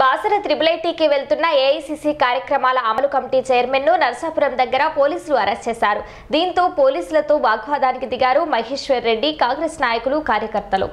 Basara triple ఐటీకి వెళ్తున్న AICC కార్యక్రమాల అమలు కమిటీ చైర్మన్ను నరసాపురం దగ్గర పోలీసులు అరెస్ట్ చేశారు. దీంతో పోలీసులతో వాగ్వాదానికి దిగారు మహేశ్వర్ రెడ్డి కాంగ్రెస్ నాయకులు కార్యకర్తలు.